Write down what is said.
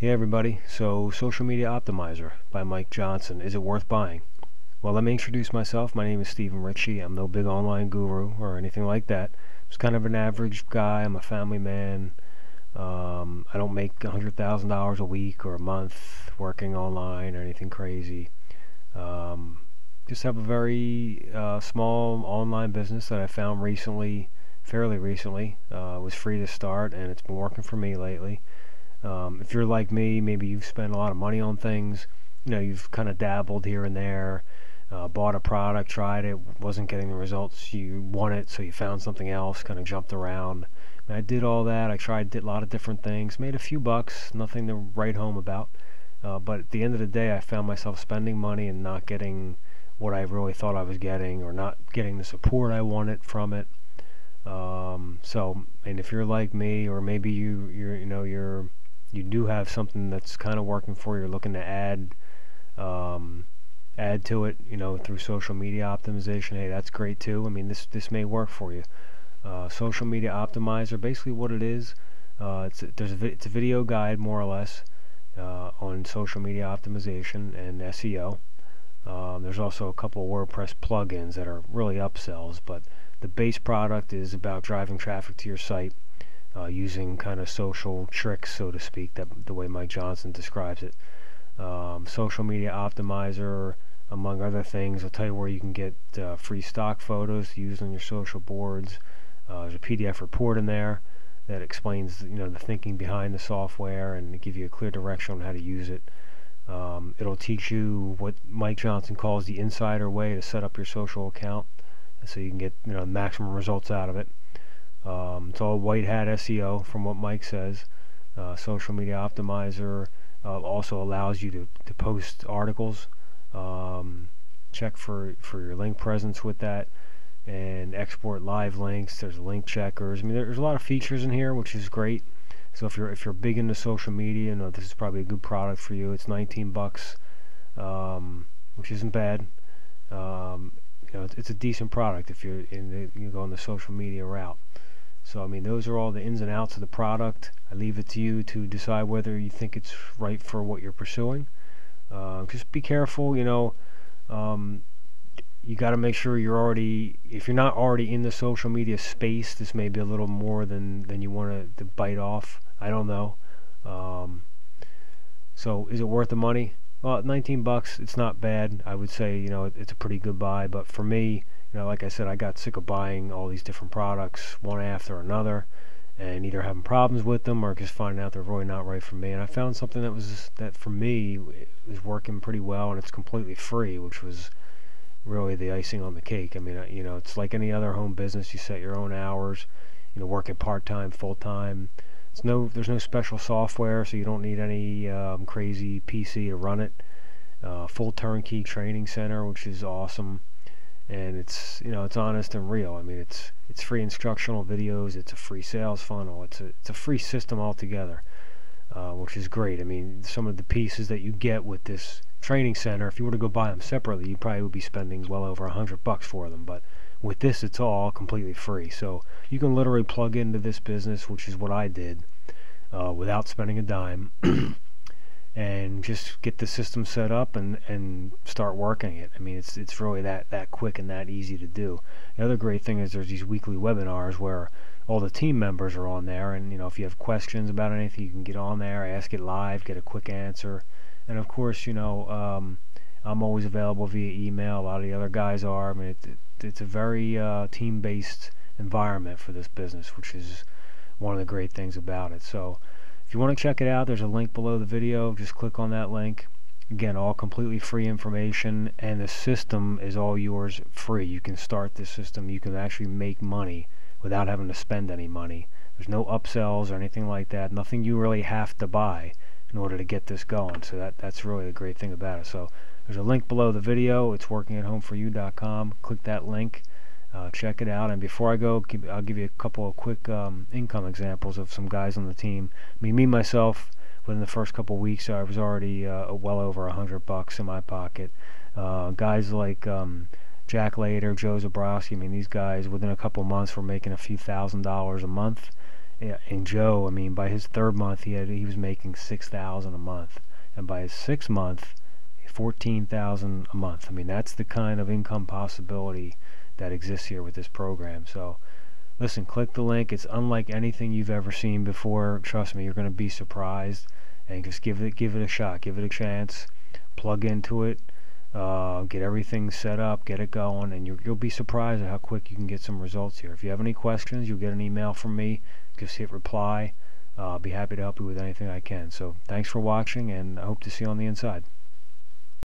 Hey everybody, so Social Media Optimizer by Mike Johnson. Is it worth buying? Well, let me introduce myself. My name is Steven Richards. I'm no big online guru or anything like that. I'm just kind of an average guy. I'm a family man. Um, I don't make $100,000 a week or a month working online or anything crazy. Um, just have a very uh, small online business that I found recently, fairly recently. Uh, was free to start and it's been working for me lately. Um, if you're like me, maybe you've spent a lot of money on things. You know, you've kind of dabbled here and there, uh, bought a product, tried it, wasn't getting the results you wanted, so you found something else, kind of jumped around. And I did all that. I tried a lot of different things, made a few bucks, nothing to write home about. Uh, but at the end of the day, I found myself spending money and not getting what I really thought I was getting, or not getting the support I wanted from it. Um, so, and if you're like me, or maybe you, you're, you know, you're you do have something that's kind of working for you, you're looking to add um, add to it, you know, through social media optimization, hey, that's great too. I mean, this this may work for you. Uh, social media optimizer, basically what it is, uh, it's a, there's a it's a video guide more or less uh, on social media optimization and SEO. Um, there's also a couple WordPress plugins that are really upsells, but the base product is about driving traffic to your site uh, using kind of social tricks, so to speak, that the way Mike Johnson describes it. Um, social media optimizer, among other things. I'll tell you where you can get uh, free stock photos to use on your social boards. Uh, there's a PDF report in there that explains, you know, the thinking behind the software and give you a clear direction on how to use it. Um, it'll teach you what Mike Johnson calls the insider way to set up your social account, so you can get, you know, maximum results out of it. Um, it's all white hat SEO from what Mike says. Uh, social media optimizer uh, also allows you to, to post articles. Um, check for, for your link presence with that and export live links. There's link checkers. I mean, there's a lot of features in here, which is great. So if you're if you're big into social media, you know, this is probably a good product for you. It's 19 bucks, um, which isn't bad. Um, you know, it's, it's, a decent product if you're in the, you go on the social media route. So I mean, those are all the ins and outs of the product. I leave it to you to decide whether you think it's right for what you're pursuing. Uh, just be careful, you know. Um, you got to make sure you're already, if you're not already in the social media space, this may be a little more than than you want to bite off. I don't know. Um, so is it worth the money? Well, 19 bucks, it's not bad. I would say, you know, it's a pretty good buy. But for me, you know, like I said, I got sick of buying all these different products one after another, and either having problems with them or just finding out they're really not right for me. And I found something that was that for me was working pretty well, and it's completely free, which was really the icing on the cake. I mean, you know, it's like any other home business. You set your own hours. You know, working part time, full time. It's no, there's no special software, so you don't need any um, crazy PC to run it. Uh, full turnkey training center, which is awesome and it's you know it's honest and real. I mean it's it's free instructional videos. It's a free sales funnel. It's a it's a free system altogether, uh, which is great. I mean some of the pieces that you get with this training center, if you were to go buy them separately, you probably would be spending well over a hundred bucks for them. But with this, it's all completely free. So you can literally plug into this business, which is what I did, uh, without spending a dime. and just get the system set up and, and start working it. I mean, it's it's really that, that quick and that easy to do. The other great thing is there's these weekly webinars where all the team members are on there, and you know if you have questions about anything, you can get on there, ask it live, get a quick answer, and of course, you know um, I'm always available via email. A lot of the other guys are. I mean, it, it, it's a very uh, team-based environment for this business, which is one of the great things about it. So if you want to check it out, there's a link below the video. Just click on that link. Again, all completely free information, and the system is all yours free. You can start this system. You can actually make money without having to spend any money. There's no upsells or anything like that. Nothing you really have to buy in order to get this going. So that that's really the great thing about it. So there's a link below the video. It's workingathomeforyou.com. Click that link. Uh, check it out. And before I go, I'll give you a couple of quick um, income examples of some guys on the team. I mean, me myself, within the first couple of weeks, I was already uh, well over a hundred bucks in my pocket. Uh, guys like um, Jack Later, Joe Zabrowski, I mean, these guys within a couple of months were making a few thousand dollars a month. and Joe, I mean, by his third month, he had he was making six thousand a month, and by his sixth month, fourteen thousand a month. I mean, that's the kind of income possibility that exists here with this program. So, listen, click the link. It's unlike anything you've ever seen before. Trust me, you're going to be surprised, and just give it give it a shot, give it a chance, plug into it. Uh, get everything set up, get it going, and you, will be surprised at how quick you can get some results here. If you have any questions, you'll get an email from me. Just hit reply. Uh, I'll be happy to help you with anything I can. So thanks for watching, and I hope to see you on the inside.